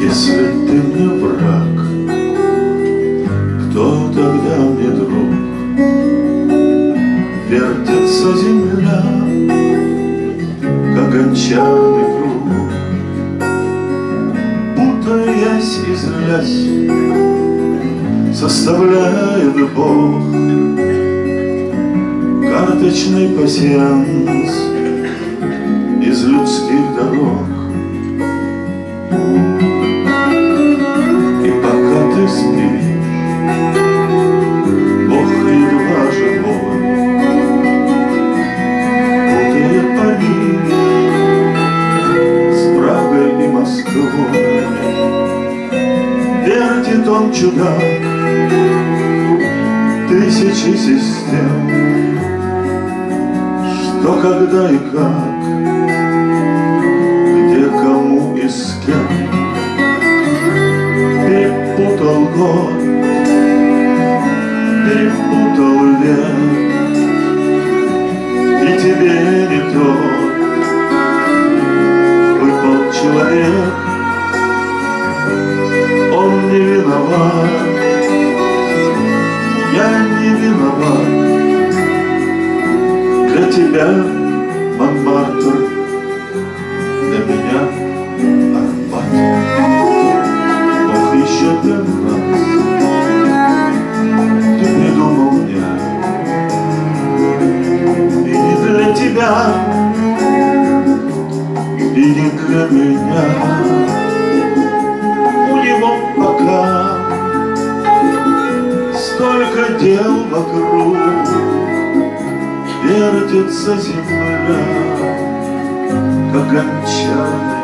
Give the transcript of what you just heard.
Если ты мне враг, кто тогда мне друг? Вертится земля, как гончарный круг, Путаясь и злясь, составляет Бог Карточный пассианс из людских дорог. И пока ты спишь, Бог едва живой, Путая Париж с Прагой и Москвой, Вертит он чудак тысячи систем, Что когда и как, где кому и с кем Перепутал год, перепутал век, И тебе не тот выпал человек, Он не виноват, я не виноват тебя Монмартр, для меня Арбат Ох, еще для нас Ты придумал меня. И не для тебя. И не для меня. У него пока Столько дел вокруг Вертится земля Как гончарный